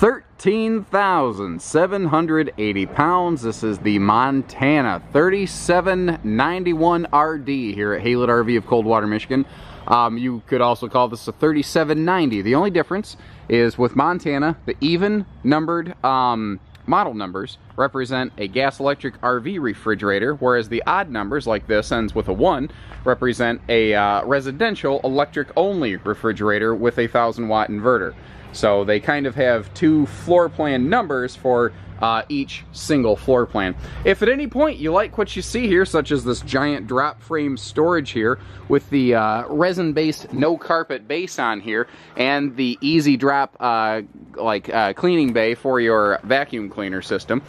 13,780 pounds. This is the Montana 3791 RD here at Haylett RV of Coldwater, Michigan. Um, you could also call this a 3790. The only difference is with Montana, the even numbered um, model numbers represent a gas electric RV refrigerator, whereas the odd numbers, like this ends with a 1, represent a uh, residential electric only refrigerator with a 1000 watt inverter. So they kind of have two floor plan numbers for uh, each single floor plan. If at any point you like what you see here, such as this giant drop frame storage here with the uh, resin based no carpet base on here and the easy drop uh, like uh, cleaning bay for your vacuum cleaner system,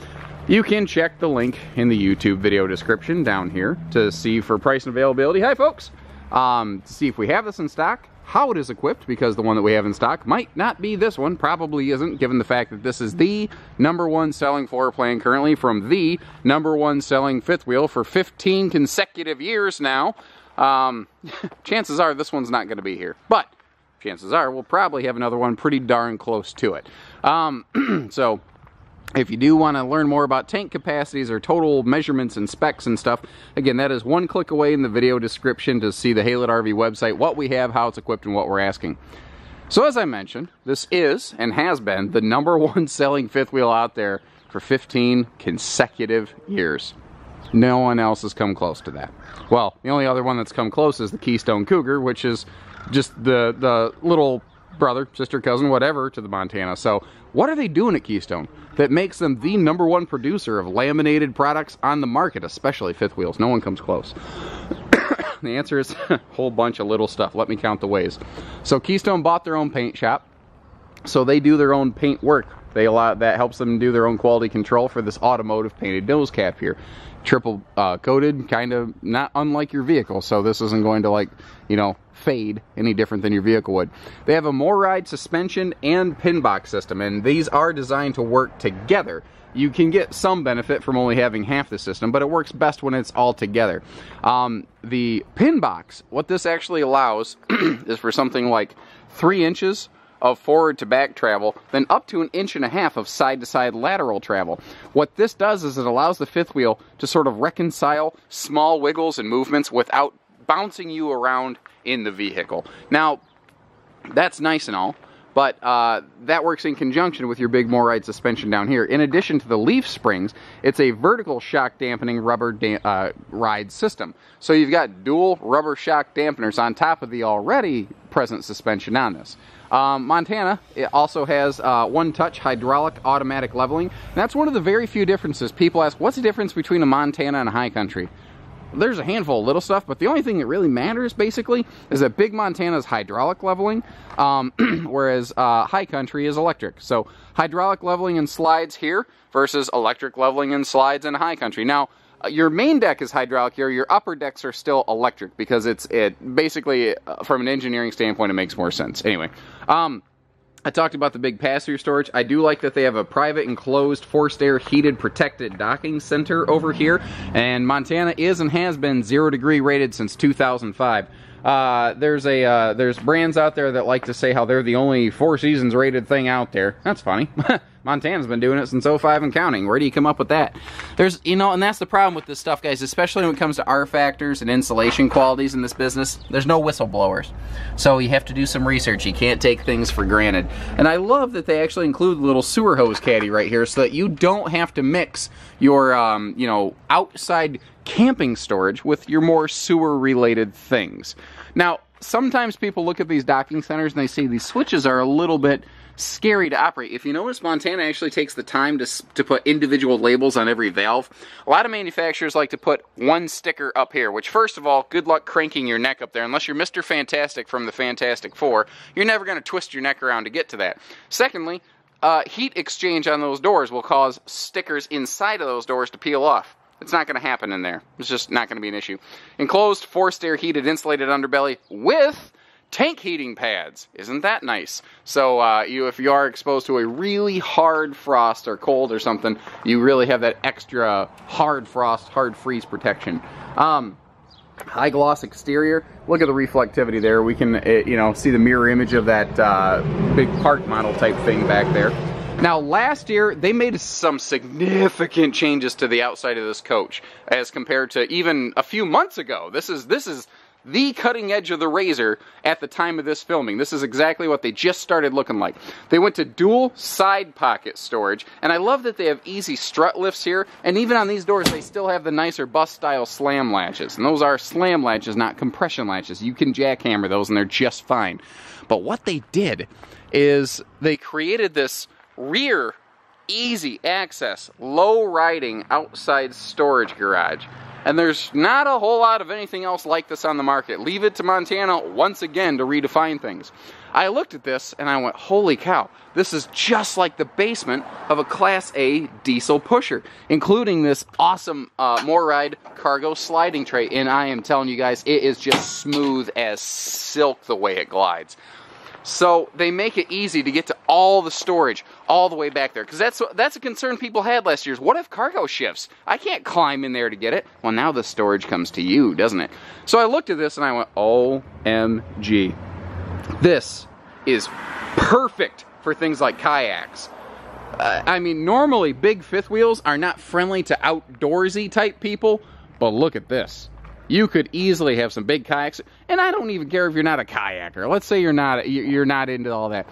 you can check the link in the YouTube video description down here to see for price and availability. Hi folks! Um, see if we have this in stock how it is equipped because the one that we have in stock might not be this one, probably isn't, given the fact that this is the number one selling floor plan currently from the number one selling fifth wheel for 15 consecutive years now. Um, chances are this one's not going to be here, but chances are we'll probably have another one pretty darn close to it. Um, so if you do want to learn more about tank capacities or total measurements and specs and stuff, again, that is one click away in the video description to see the Haylett RV website, what we have, how it's equipped, and what we're asking. So as I mentioned, this is and has been the number one selling fifth wheel out there for 15 consecutive years. No one else has come close to that. Well, the only other one that's come close is the Keystone Cougar, which is just the, the little brother, sister, cousin, whatever to the Montana. So what are they doing at Keystone that makes them the number one producer of laminated products on the market, especially fifth wheels? No one comes close. the answer is a whole bunch of little stuff. Let me count the ways. So Keystone bought their own paint shop. So they do their own paint work. They allow that helps them do their own quality control for this automotive painted nose cap here triple uh, coated, kind of not unlike your vehicle. So this isn't going to like, you know, fade any different than your vehicle would. They have a MORryde suspension and pin box system, and these are designed to work together. You can get some benefit from only having half the system, but it works best when it's all together. Um, the pin box, what this actually allows is for something like three inches of forward to back travel, then up to an inch and a half of side to side lateral travel. What this does is it allows the fifth wheel to sort of reconcile small wiggles and movements without bouncing you around in the vehicle. Now, that's nice and all, but uh, that works in conjunction with your big MORryde suspension down here. In addition to the leaf springs, it's a vertical shock dampening rubber da uh, ride system. So you've got dual rubber shock dampeners on top of the already present suspension on this. Um, Montana it also has uh, one-touch hydraulic automatic leveling. And that's one of the very few differences. People ask, what's the difference between a Montana and a high country? There's a handful of little stuff, but the only thing that really matters, basically, is that Big Montana's hydraulic leveling, um, whereas uh, high country is electric. So hydraulic leveling and slides here versus electric leveling and slides in high country. Now, uh, your main deck is hydraulic here. Your upper decks are still electric because it's it basically uh, from an engineering standpoint it makes more sense. Anyway, um, I talked about the big passenger storage. I do like that they have a private enclosed forced air heated protected docking center over here. And Montana is and has been zero degree rated since 2005. Uh, there's a uh, there's brands out there that like to say how they're the only Four Seasons rated thing out there. That's funny. Montana's been doing it since 05 and counting. Where do you come up with that? There's, you know, and that's the problem with this stuff, guys, especially when it comes to R factors and insulation qualities in this business. There's no whistleblowers. So you have to do some research. You can't take things for granted. And I love that they actually include the little sewer hose caddy right here so that you don't have to mix your, um, you know, outside camping storage with your more sewer related things. Now, sometimes people look at these docking centers and they see these switches are a little bit scary to operate. If you notice, Montana actually takes the time to, to put individual labels on every valve. A lot of manufacturers like to put one sticker up here, which first of all, good luck cranking your neck up there. Unless you're Mr. Fantastic from the Fantastic Four, you're never going to twist your neck around to get to that. Secondly, uh, heat exchange on those doors will cause stickers inside of those doors to peel off. It's not going to happen in there. It's just not going to be an issue. Enclosed forced air heated insulated underbelly with tank heating pads. Isn't that nice? So uh, you, if you are exposed to a really hard frost or cold or something, you really have that extra hard frost, hard freeze protection. Um, high gloss exterior. Look at the reflectivity there. We can, uh, you know, see the mirror image of that uh, big park model type thing back there. Now, last year, they made some significant changes to the outside of this coach as compared to even a few months ago. This is, this is the cutting edge of the razor at the time of this filming. This is exactly what they just started looking like. They went to dual side pocket storage, and I love that they have easy strut lifts here, and even on these doors, they still have the nicer bus style slam latches. And those are slam latches, not compression latches. You can jackhammer those, and they're just fine. But what they did is they created this rear easy access, low riding outside storage garage. And there's not a whole lot of anything else like this on the market. Leave it to Montana once again to redefine things. I looked at this and I went, holy cow, this is just like the basement of a Class A diesel pusher, including this awesome uh, MORryde cargo sliding tray. And I am telling you guys, it is just smooth as silk the way it glides. So they make it easy to get to all the storage all the way back there. Because that's, that's a concern people had last year. Is what if cargo shifts? I can't climb in there to get it. Well, now the storage comes to you, doesn't it? So I looked at this and I went, OMG. This is perfect for things like kayaks. Uh, I mean, normally big fifth wheels are not friendly to outdoorsy type people, but look at this you could easily have some big kayaks. And I don't even care if you're not a kayaker. Let's say you're not you're not into all that.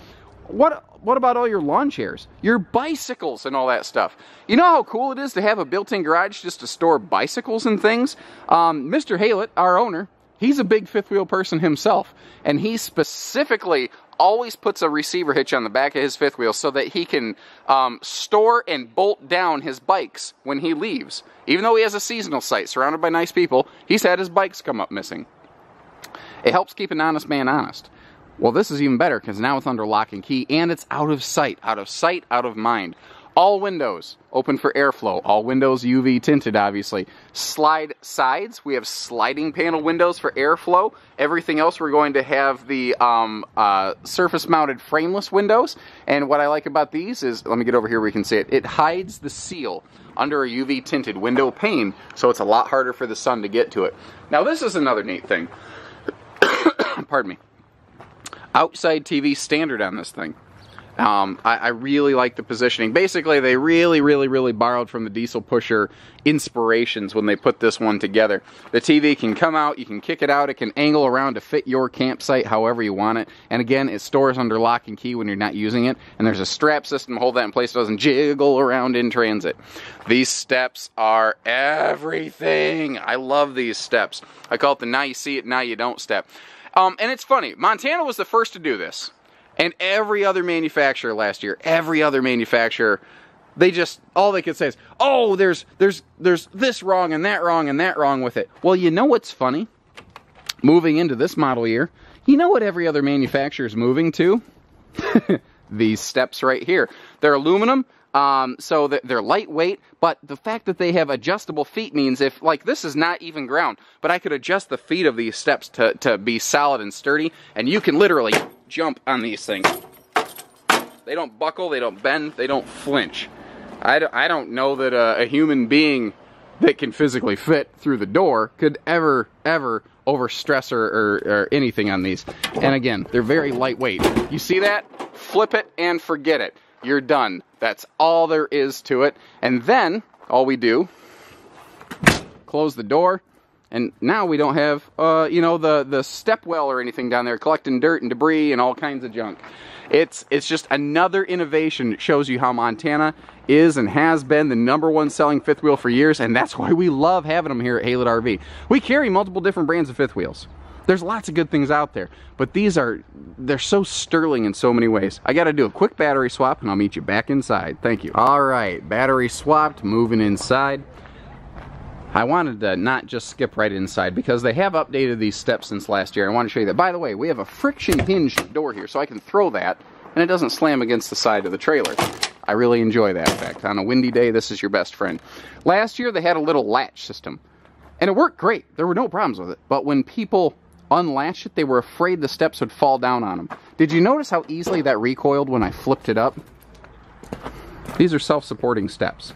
What what about all your lawn chairs, your bicycles, and all that stuff? You know how cool it is to have a built-in garage just to store bicycles and things. Um, Mr. Haylett, our owner, he's a big fifth wheel person himself, and he specifically always puts a receiver hitch on the back of his fifth wheel so that he can um, store and bolt down his bikes when he leaves. Even though he has a seasonal site surrounded by nice people, he's had his bikes come up missing. It helps keep an honest man honest. Well, this is even better because now it's under lock and key and it's out of sight, out of sight, out of mind. All windows open for airflow. All windows UV tinted, obviously. Slide sides. We have sliding panel windows for airflow. Everything else, we're going to have the um, uh, surface-mounted frameless windows. And what I like about these is, let me get over here where you can see it. It hides the seal under a UV tinted window pane, so it's a lot harder for the sun to get to it. Now, this is another neat thing. Pardon me. Outside TV standard on this thing. Um, I, I, really like the positioning. Basically, they really, really, really borrowed from the diesel pusher inspirations when they put this one together. The TV can come out, you can kick it out, it can angle around to fit your campsite however you want it. And again, it stores under lock and key when you're not using it. And there's a strap system to hold that in place so it doesn't jiggle around in transit. These steps are everything. I love these steps. I call it the now you see it, now you don't step. Um, and it's funny, Montana was the first to do this. And every other manufacturer last year, every other manufacturer, they just all they could say is, "Oh, there's there's there's this wrong and that wrong and that wrong with it." Well, you know what's funny? Moving into this model year, you know what every other manufacturer is moving to? These steps right here. They're aluminum, um, so they're lightweight, but the fact that they have adjustable feet means if, like, this is not even ground, but I could adjust the feet of these steps to, to be solid and sturdy, and you can literally jump on these things. They don't buckle, they don't bend, they don't flinch. I, I don't know that a, a human being that can physically fit through the door could ever, ever overstress or, or, or anything on these. And again, they're very lightweight. You see that? Flip it and forget it. You're done. That's all there is to it. And then, all we do, close the door, and now we don't have, uh, you know, the, the step well or anything down there collecting dirt and debris and all kinds of junk. It's, it's just another innovation that shows you how Montana is and has been the number one selling fifth wheel for years, and that's why we love having them here at Haylett RV. We carry multiple different brands of fifth wheels. There's lots of good things out there, but these are, they're so sterling in so many ways. I gotta do a quick battery swap and I'll meet you back inside. Thank you. All right, battery swapped, moving inside. I wanted to not just skip right inside because they have updated these steps since last year. I want to show you that. By the way, we have a friction hinged door here, so I can throw that and it doesn't slam against the side of the trailer. I really enjoy that effect. On a windy day, this is your best friend. Last year, they had a little latch system, and it worked great. There were no problems with it. But when people unlatched it, they were afraid the steps would fall down on them. Did you notice how easily that recoiled when I flipped it up? These are self-supporting steps.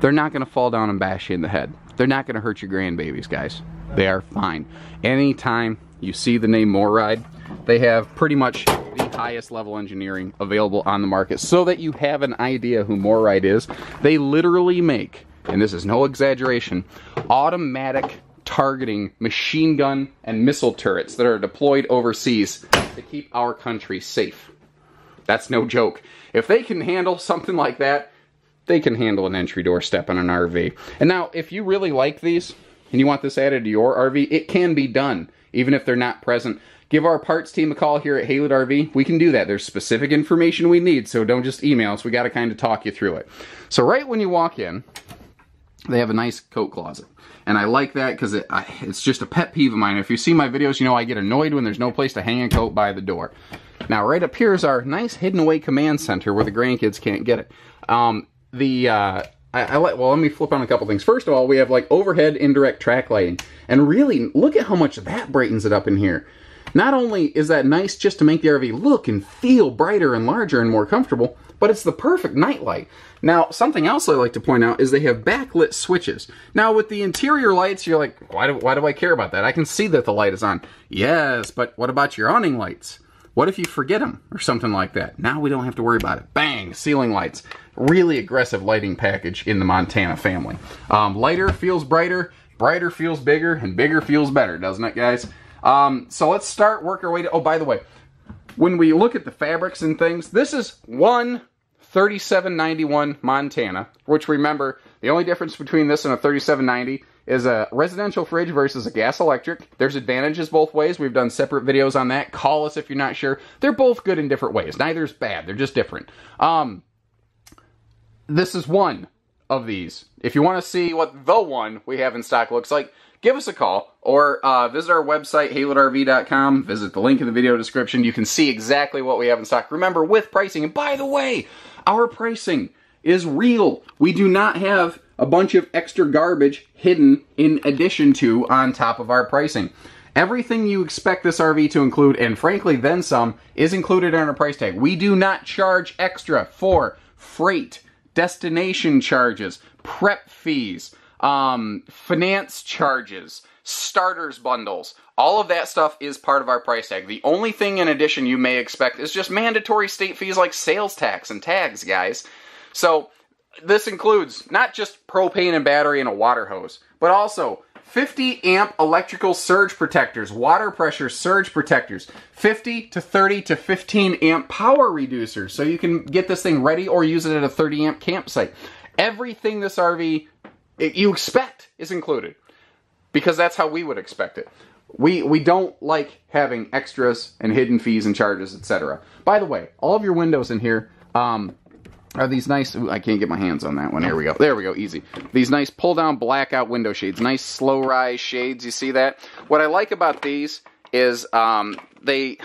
They're not going to fall down and bash you in the head. They're not going to hurt your grandbabies, guys. They are fine. Anytime you see the name MORryde, they have pretty much the highest level engineering available on the market so that you have an idea who MORryde is. They literally make, and this is no exaggeration, automatic targeting machine gun and missile turrets that are deployed overseas to keep our country safe. That's no joke. If they can handle something like that, they can handle an entry door step on an RV. And now, if you really like these and you want this added to your RV, it can be done, even if they're not present. Give our parts team a call here at Haylett RV. We can do that. There's specific information we need, so don't just email us. We got to kind of talk you through it. So right when you walk in, they have a nice coat closet. And I like that because it, it's just a pet peeve of mine. If you see my videos, you know I get annoyed when there's no place to hang a coat by the door. Now, right up here is our nice hidden away command center where the grandkids can't get it. Um, the uh, I, I like. Well, let me flip on a couple things. First of all, we have like overhead indirect track lighting, and really look at how much that brightens it up in here. Not only is that nice just to make the RV look and feel brighter and larger and more comfortable, but it's the perfect nightlight. Now, something else I like to point out is they have backlit switches. Now, with the interior lights, you're like, why do, why do I care about that? I can see that the light is on. Yes, but what about your awning lights? What if you forget them or something like that? Now we don't have to worry about it. Bang, ceiling lights. Really aggressive lighting package in the Montana family. Um, lighter feels brighter, brighter feels bigger, and bigger feels better, doesn't it, guys? Um, so let's start, work our way to, oh, by the way, when we look at the fabrics and things, this is one 3791 Montana, which remember, the only difference between this and a 3790 is a residential fridge versus a gas electric. There's advantages both ways. We've done separate videos on that. Call us if you're not sure. They're both good in different ways. Neither's bad. They're just different. Um, this is one of these. If you want to see what the one we have in stock looks like, give us a call or uh, visit our website, haylettrv.com. Visit the link in the video description. You can see exactly what we have in stock. Remember, with pricing, and by the way, our pricing is real. We do not have a bunch of extra garbage hidden in addition to on top of our pricing. Everything you expect this RV to include, and frankly then some, is included on our price tag. We do not charge extra for freight, destination charges, prep fees, um, finance charges, starters bundles. All of that stuff is part of our price tag. The only thing in addition you may expect is just mandatory state fees like sales tax and tags, guys. So this includes not just propane and battery and a water hose, but also 50 amp electrical surge protectors, water pressure surge protectors, 50 to 30 to 15 amp power reducers, so you can get this thing ready or use it at a 30 amp campsite. Everything this RV you expect is included because that's how we would expect it. We we don't like having extras and hidden fees and charges, etc. By the way, all of your windows in here um, are these nice, ooh, I can't get my hands on that one. Here we go. There we go. Easy. These nice pull down blackout window shades. Nice slow rise shades. You see that? What I like about these is um, they,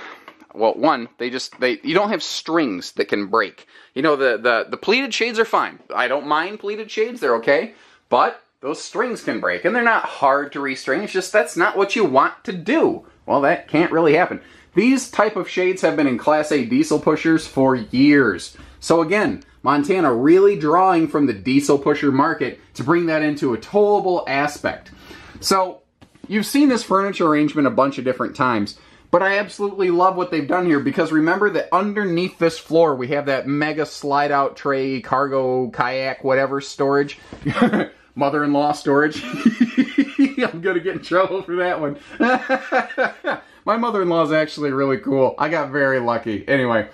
well, one, they just, they, you don't have strings that can break. You know, the, the, the pleated shades are fine. I don't mind pleated shades. They're okay. But those strings can break and they're not hard to restring. It's just that's not what you want to do. Well, that can't really happen. These type of shades have been in Class A diesel pushers for years. So again, Montana really drawing from the diesel pusher market to bring that into a towable aspect. So you've seen this furniture arrangement a bunch of different times, but I absolutely love what they've done here because remember that underneath this floor we have that mega slide out tray, cargo, kayak, whatever storage. Mother-in-law storage. I'm gonna get in trouble for that one. My mother-in-law is actually really cool. I got very lucky. Anyway,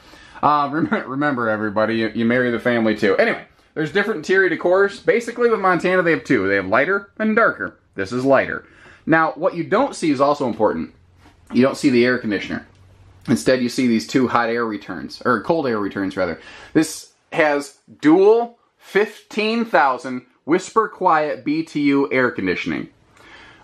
uh, remember, everybody, you, you marry the family too. Anyway, there's different interior decors. Basically, with Montana, they have two. They have lighter and darker. This is lighter. Now, what you don't see is also important. You don't see the air conditioner. Instead, you see these two hot air returns, or cold air returns, rather. This has dual 15,000 whisper quiet BTU air conditioning.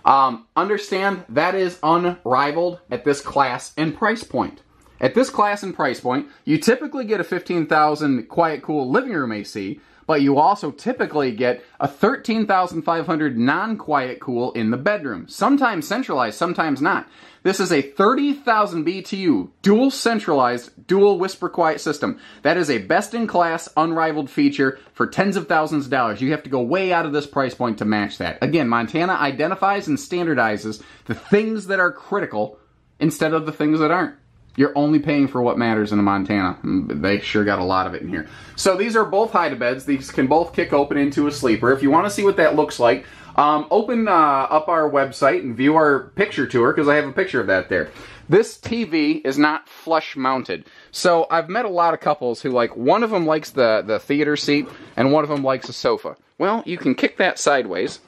Um, understand that is unrivaled at this class and price point. At this class and price point, you typically get a 15,000 quiet cool living room AC, but you also typically get a 13,500 non-quiet cool in the bedroom. Sometimes centralized, sometimes not. This is a 30,000 BTU dual centralized dual whisper quiet system. That is a best in class unrivaled feature for tens of thousands of dollars. You have to go way out of this price point to match that. Again, Montana identifies and standardizes the things that are critical instead of the things that aren't. You're only paying for what matters in Montana. They sure got a lot of it in here. So these are both hide beds. These can both kick open into a sleeper. If you want to see what that looks like, um, open uh, up our website and view our picture tour because I have a picture of that there. This TV is not flush mounted. So I've met a lot of couples who like one of them likes the, the theater seat and one of them likes a sofa. Well, you can kick that sideways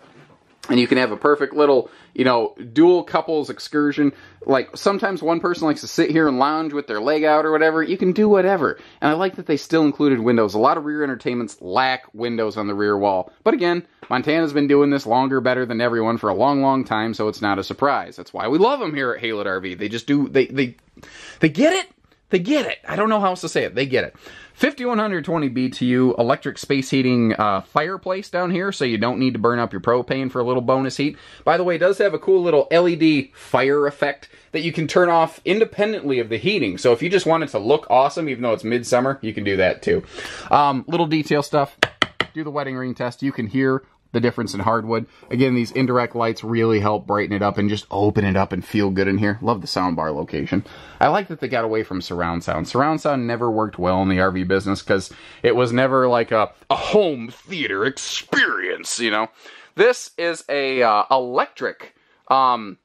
and you can have a perfect little, you know, dual couples excursion. Like sometimes one person likes to sit here and lounge with their leg out or whatever. You can do whatever. And I like that they still included windows. A lot of rear entertainments lack windows on the rear wall. But again, Montana's been doing this longer, better than everyone for a long, long time, so it's not a surprise. That's why we love them here at Haylett RV. They just do, they, they, they get it. They get it. I don't know how else to say it. They get it. 5120 BTU electric space heating uh, fireplace down here, so you don't need to burn up your propane for a little bonus heat. By the way, it does have a cool little LED fire effect that you can turn off independently of the heating. So if you just want it to look awesome, even though it's midsummer, you can do that too. Um, little detail stuff. Do the wedding ring test. You can hear the difference in hardwood. Again, these indirect lights really help brighten it up and just open it up and feel good in here. Love the soundbar location. I like that they got away from surround sound. Surround sound never worked well in the RV business because it was never like a, a home theater experience, you know. This is a uh, electric um,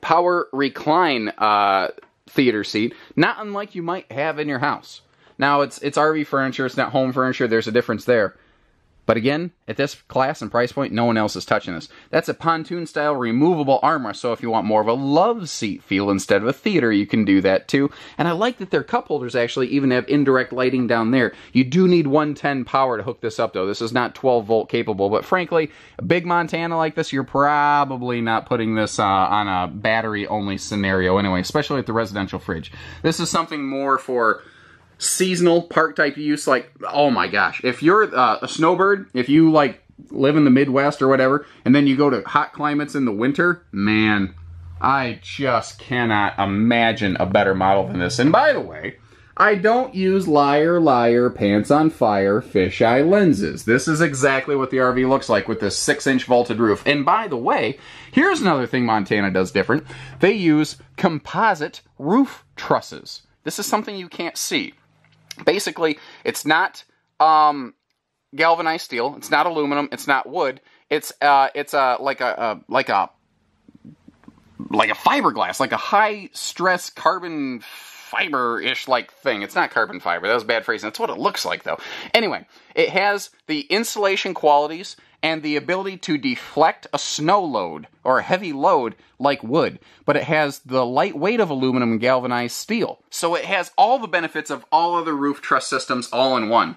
power recline uh, theater seat, not unlike you might have in your house. Now it's it's RV furniture, it's not home furniture. There's a difference there. But again, at this class and price point, no one else is touching this. That's a pontoon style removable armrest, so if you want more of a love seat feel instead of a theater, you can do that too. And I like that their cup holders actually even have indirect lighting down there. You do need 110 power to hook this up though. This is not 12 volt capable, but frankly, a big Montana like this, you're probably not putting this uh, on a battery only scenario anyway, especially at the residential fridge. This is something more for seasonal park type use like oh my gosh if you're uh, a snowbird if you like live in the midwest or whatever and then you go to hot climates in the winter man i just cannot imagine a better model than this and by the way I don't use liar, liar, pants on fire, fisheye lenses. This is exactly what the RV looks like with this 6-inch vaulted roof. And by the way, here's another thing Montana does different. They use composite roof trusses. This is something you can't see basically it's not um, galvanized steel it's not aluminum it's not wood it's uh, it's a like a, a like a like a fiberglass like a high stress carbon fiber-ish like thing. It's not carbon fiber. That was bad phrasing. That's what it looks like though. Anyway, it has the insulation qualities and the ability to deflect a snow load or a heavy load like wood, but it has the light weight of aluminum and galvanized steel. So it has all the benefits of all other roof truss systems all in one.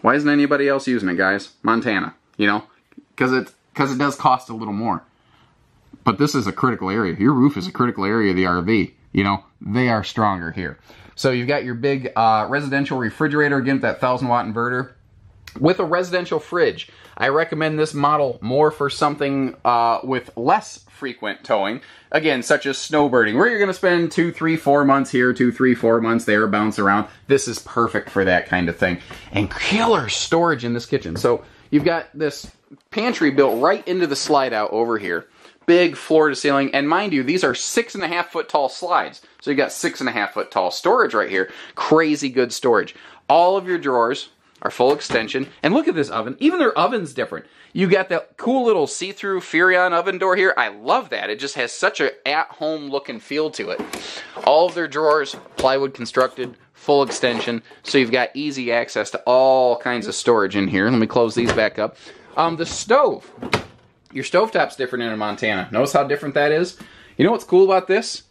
Why isn't anybody else using it, guys? Montana, you know, because it because it does cost a little more. But this is a critical area. Your roof is a critical area of the RV. You know, they are stronger here. So you've got your big uh, residential refrigerator again, that thousand watt inverter with a residential fridge. I recommend this model more for something uh, with less frequent towing. Again, such as snowbirding, where you're going to spend two, three, four months here, two, three, four months there, bounce around. This is perfect for that kind of thing. And killer storage in this kitchen. So you've got this pantry built right into the slide out over here. Big floor to ceiling, and mind you, these are six and a half foot tall slides. So you've got six and a half foot tall storage right here. Crazy good storage. All of your drawers are full extension. And look at this oven. Even their oven's different. You got that cool little see-through Furrion oven door here. I love that. It just has such a at-home looking feel to it. All of their drawers, plywood constructed, full extension. So you've got easy access to all kinds of storage in here. Let me close these back up. Um, the stove. Your stovetop's different in Montana. Notice how different that is? You know what's cool about this?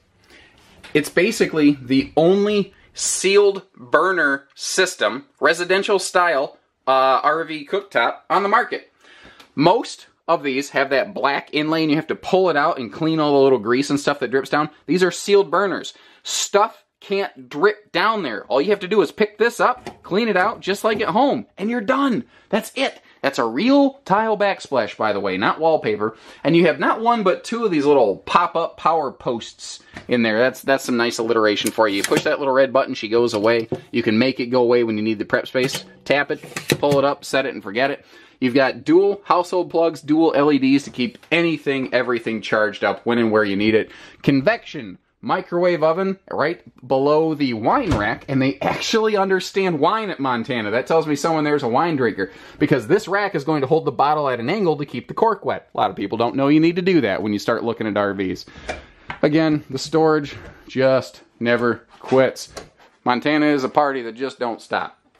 It's basically the only sealed burner system, residential style uh, RV cooktop on the market. Most of these have that black inlay and you have to pull it out and clean all the little grease and stuff that drips down. These are sealed burners. Stuff can't drip down there. All you have to do is pick this up, clean it out just like at home, and you're done. That's it. That's a real tile backsplash, by the way, not wallpaper. And you have not one but two of these little pop-up power posts in there. That's that's some nice alliteration for you. You push that little red button, she goes away. You can make it go away when you need the prep space. Tap it, pull it up, set it, and forget it. You've got dual household plugs, dual LEDs to keep anything, everything charged up when and where you need it. Convection microwave oven right below the wine rack, and they actually understand wine at Montana. That tells me someone there's a wine drinker because this rack is going to hold the bottle at an angle to keep the cork wet. A lot of people don't know you need to do that when you start looking at RVs. Again, the storage just never quits. Montana is a party that just don't stop.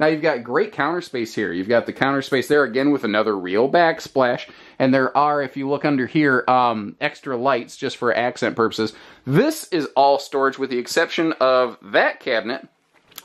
now you've got great counter space here. You've got the counter space there again with another real backsplash. And there are, if you look under here, um, extra lights just for accent purposes. This is all storage with the exception of that cabinet.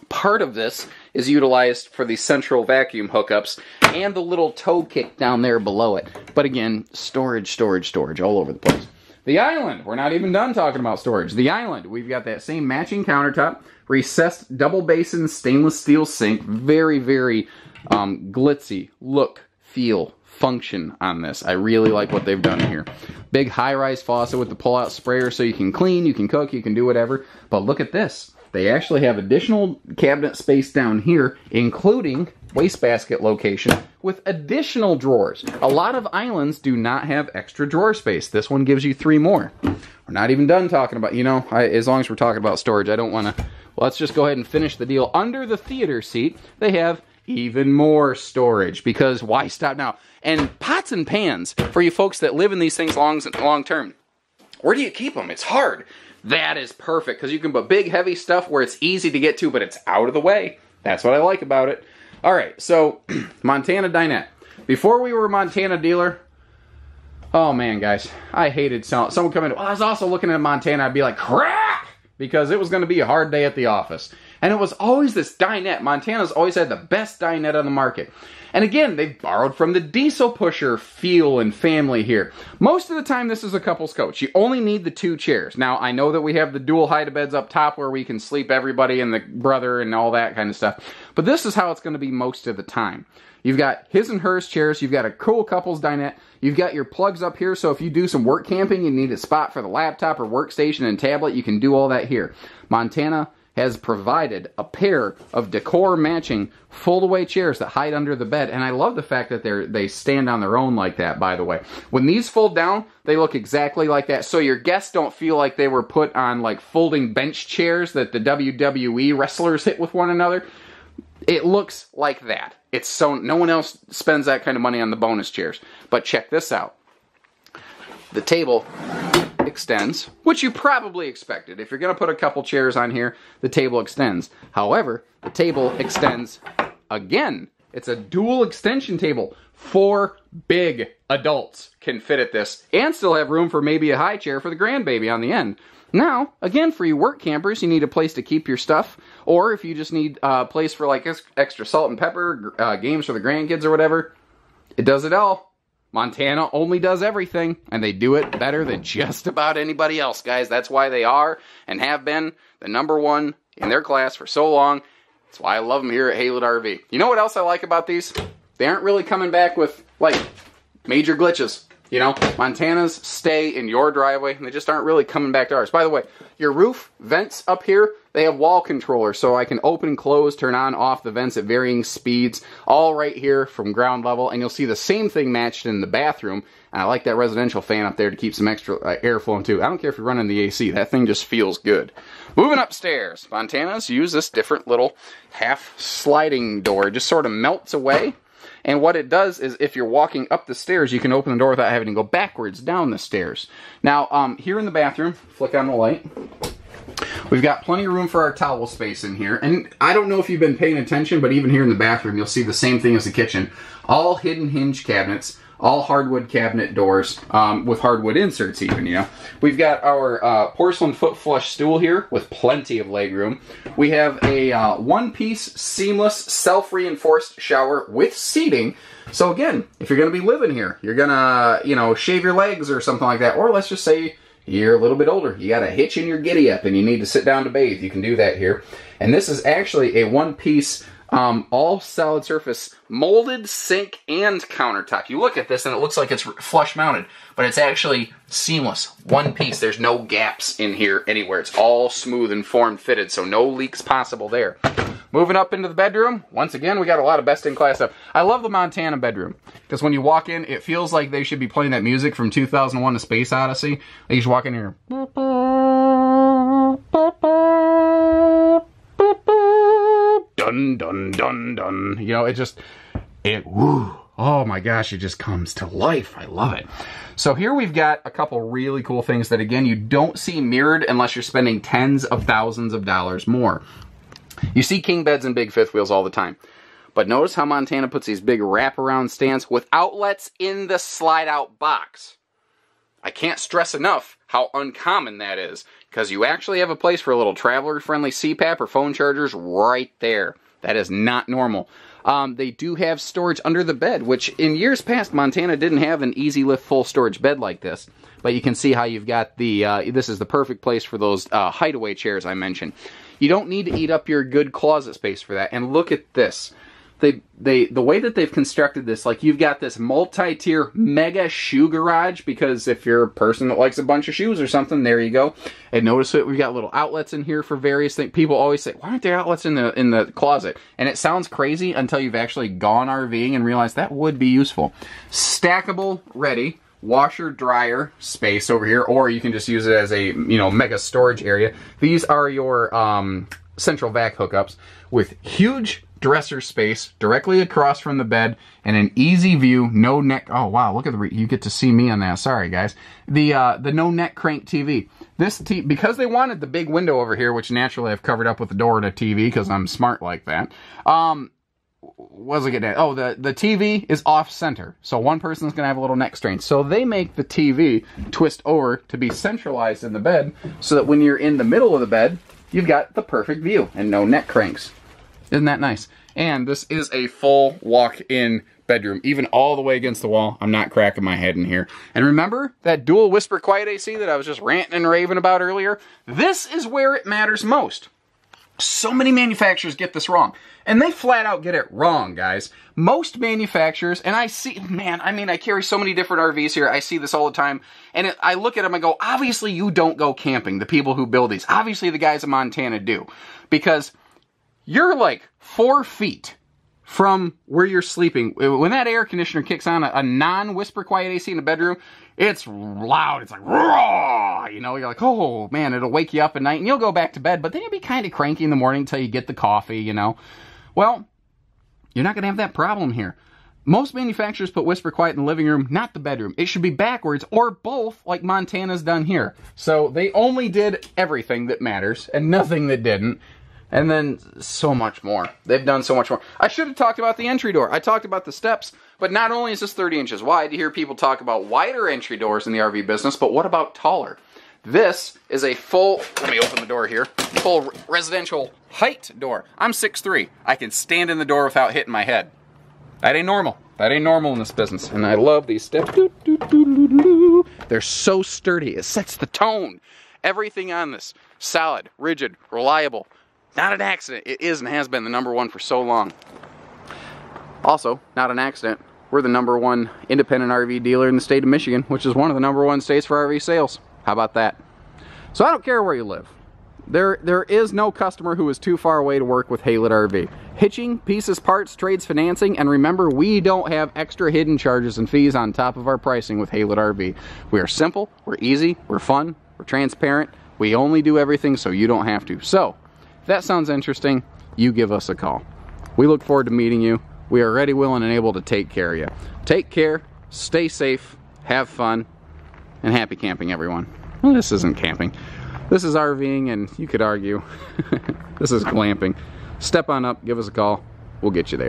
Part of this is utilized for the central vacuum hookups and the little toe kick down there below it. But again, storage, storage, storage all over the place. The island, we're not even done talking about storage. The island, we've got that same matching countertop, recessed double basin stainless steel sink, very, very um, glitzy look, feel, function on this. I really like what they've done here. Big high-rise faucet with the pull-out sprayer so you can clean, you can cook, you can do whatever. But look at this. They actually have additional cabinet space down here, including wastebasket location with additional drawers. A lot of islands do not have extra drawer space. This one gives you three more. We're not even done talking about, you know, I, as long as we're talking about storage, I don't want to, let's just go ahead and finish the deal. Under the theater seat, they have even more storage because why stop now? And pots and pans for you folks that live in these things long, long term. Where do you keep them? It's hard. That is perfect because you can put big, heavy stuff where it's easy to get to, but it's out of the way. That's what I like about it. All right, so Montana Dinette. Before we were a Montana dealer, oh man, guys, I hated selling. Someone coming. in. Well, I was also looking at Montana. I'd be like, crap, because it was going to be a hard day at the office. And it was always this dinette. Montana's always had the best dinette on the market. And again, they've borrowed from the diesel pusher feel and family here. Most of the time, this is a couple's coach. You only need the two chairs. Now, I know that we have the dual height beds up top where we can sleep everybody and the brother and all that kind of stuff. But this is how it's going to be most of the time. You've got his and hers chairs. You've got a cool couples dinette. You've got your plugs up here. So if you do some work camping, you need a spot for the laptop or workstation and tablet, you can do all that here. Montana has provided a pair of decor matching fold-away chairs that hide under the bed. And I love the fact that they they stand on their own like that, by the way. When these fold down, they look exactly like that. So your guests don't feel like they were put on like folding bench chairs that the WWE wrestlers hit with one another. It looks like that. It's so no one else spends that kind of money on the bonus chairs. But check this out. The table extends, which you probably expected. If you're to put a couple chairs on here, the table extends. However, the table extends again. It's a dual extension table. Four big adults can fit at this and still have room for maybe a high chair for the grandbaby on the end. Now, again, for you work campers, you need a place to keep your stuff, or if you just need a place for like extra salt and pepper, uh, games for the grandkids or whatever, it does it all. Montana only does everything, and they do it better than just about anybody else, guys. That's why they are and have been the number one in their class for so long. That's why I love them here at Haylett RV. You know what else I like about these? They aren't really coming back with, like, major glitches. You know, Montana's stay in your driveway, and they just aren't really coming back to ours. By the way, your roof vents up here, they have wall controllers, so I can open close, turn on, off the vents at varying speeds, all right here from ground level, and you'll see the same thing matched in the bathroom. And I like that residential fan up there to keep some extra uh, air flowing too. I don't care if you're running the AC, that thing just feels good. Moving upstairs, Montana's use this different little half sliding door, it just sort of melts away and what it does is if you're walking up the stairs, you can open the door without having to go backwards down the stairs. Now, um, here in the bathroom, flick on the light. We've got plenty of room for our towel space in here. And I don't know if you've been paying attention, but even here in the bathroom, you'll see the same thing as the kitchen. All hidden hinge cabinets all hardwood cabinet doors um, with hardwood inserts even, you know. We've got our uh, porcelain foot flush stool here with plenty of leg room. We have a uh, one-piece seamless self-reinforced shower with seating. So again, if you're going to be living here, you're going to, you know, shave your legs or something like that, or let's just say you're a little bit older. You got a hitch in your giddy up and you need to sit down to bathe. You can do that here. And this is actually a one-piece um, all solid surface, molded sink and countertop. You look at this and it looks like it's flush mounted, but it's actually seamless, one piece. There's no gaps in here anywhere. It's all smooth and form fitted, so no leaks possible there. Moving up into the bedroom, once again, we got a lot of best-in-class stuff. I love the Montana bedroom, because when you walk in, it feels like they should be playing that music from 2001 A Space Odyssey. You just walk in here. Dun, dun, dun, dun. You know, it just, it, woo. Oh my gosh, it just comes to life. I love it. So here we've got a couple really cool things that again, you don't see mirrored unless you're spending tens of thousands of dollars more. You see king beds and big fifth wheels all the time. But notice how Montana puts these big wraparound stands with outlets in the slide out box. I can't stress enough how uncommon that is because you actually have a place for a little traveler friendly CPAP or phone chargers right there. That is not normal. Um, they do have storage under the bed, which in years past, Montana didn't have an easy lift full storage bed like this. But you can see how you've got the, uh, this is the perfect place for those uh, hideaway chairs I mentioned. You don't need to eat up your good closet space for that. And look at this they they the way that they've constructed this like you've got this multi-tier mega shoe garage because if you're a person that likes a bunch of shoes or something there you go. And notice that we've got little outlets in here for various things. People always say why aren't there outlets in the in the closet? And it sounds crazy until you've actually gone RVing and realized that would be useful. Stackable ready. Washer dryer space over here. Or you can just use it as a you know mega storage area. These are your um, central vac hookups with huge dresser space directly across from the bed and an easy view, no neck. Oh wow, look at the you get to see me on that. Sorry guys. The uh, the no neck crank TV. This t because they wanted the big window over here, which naturally I've covered up with the door and a TV because I'm smart like that. Um, was I getting at? Oh, the, the TV is off center. So one person's going to have a little neck strain. So they make the TV twist over to be centralized in the bed so that when you're in the middle of the bed, you've got the perfect view and no neck cranks. Isn't that nice? And this is a full walk-in bedroom, even all the way against the wall. I'm not cracking my head in here. And remember that dual whisper quiet AC that I was just ranting and raving about earlier? This is where it matters most. So many manufacturers get this wrong. And they flat out get it wrong, guys. Most manufacturers, and I see, man, I mean, I carry so many different RVs here. I see this all the time. And it, I look at them and go, obviously you don't go camping, the people who build these. Obviously the guys in Montana do. Because you're like four feet from where you're sleeping. When that air conditioner kicks on, a, a non-whisper quiet AC in the bedroom, it's loud. It's like, raw. You know, you're like, oh man, it'll wake you up at night and you'll go back to bed, but then you'll be kind of cranky in the morning until you get the coffee, you know. Well, you're not going to have that problem here. Most manufacturers put whisper quiet in the living room, not the bedroom. It should be backwards or both, like Montana's done here. So they only did everything that matters and nothing that didn't and then so much more. They've done so much more. I should have talked about the entry door. I talked about the steps, but not only is this 30 inches wide, you hear people talk about wider entry doors in the RV business, but what about taller? This is a full, let me open the door here, full residential height door. I'm 6'3". I can stand in the door without hitting my head. That ain't normal. That ain't normal in this business. And I love these steps. They're so sturdy. It sets the tone. Everything on this, solid, rigid, reliable. Not an accident. It is and has been the number one for so long. Also, not an accident. We're the number one independent RV dealer in the state of Michigan, which is one of the number one states for RV sales. How about that? So I don't care where you live. There, there is no customer who is too far away to work with Haylett RV. Hitching, pieces, parts, trades, financing, and remember, we don't have extra hidden charges and fees on top of our pricing with Haylett RV. We are simple, we're easy, we're fun, we're transparent. We only do everything so you don't have to. So, that sounds interesting, you give us a call. We look forward to meeting you. We are ready, willing, and able to take care of you. Take care, stay safe, have fun, and happy camping, everyone. Well, this isn't camping. This is RVing, and you could argue this is glamping. Step on up, give us a call. We'll get you there.